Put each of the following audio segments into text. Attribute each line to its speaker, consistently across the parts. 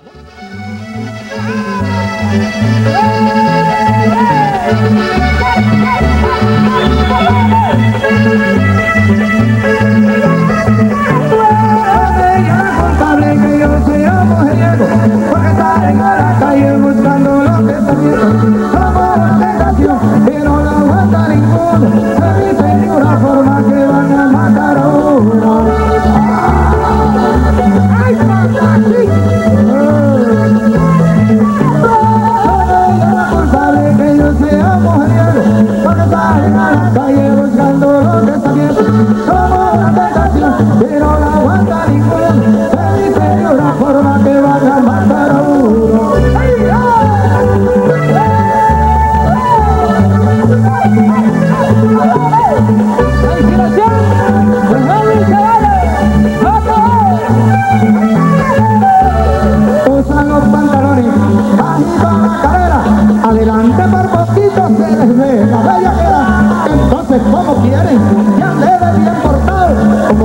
Speaker 1: que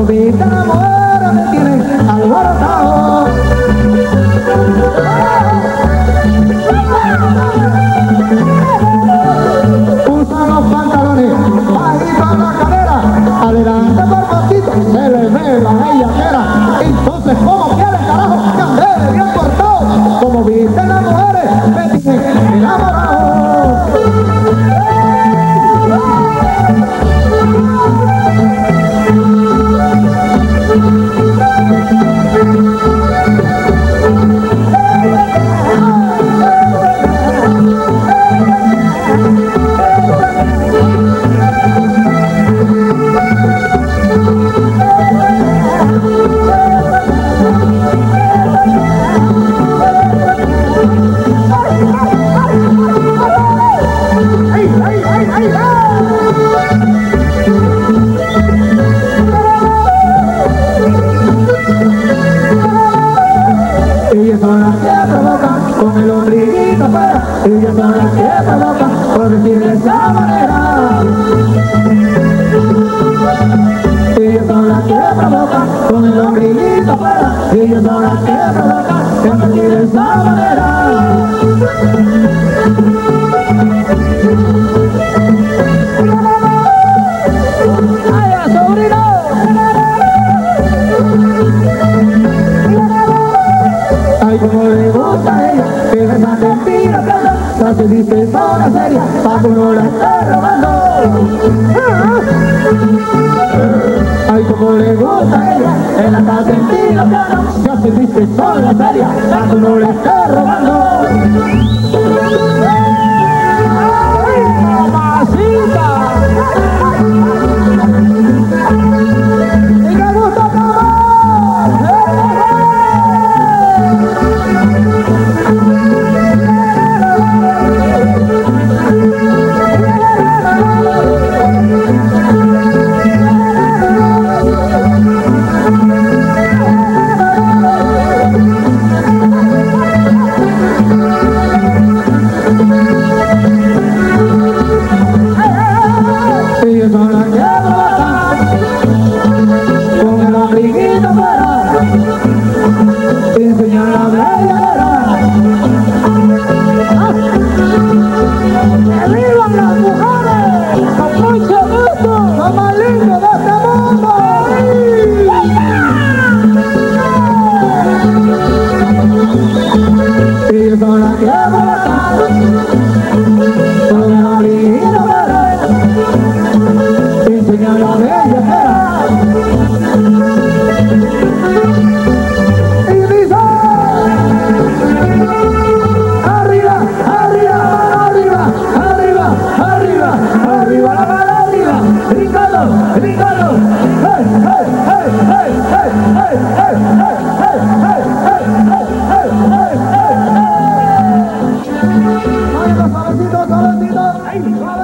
Speaker 1: la mujer me tienen alborotado. Usan los pantalones bajito la cadera, adelante por poquito se les ve la bella queda. Entonces, como quieren, provocan con el ombliguito afuera. Ellas son las que provocan por decirle de esa manera. Que provocan con el son las que decirle de esa manera. Ay, como le gusta a ella, que esa mentira plata, no se dice sola seria, pa' que uno la esté robando. Ay, como le gusta a ella, la está mentira plata, no se dice sola seria, pa' que uno la esté robando. Ellos son las que provocan con el ombliguito fuera te enseñan la bella Nein,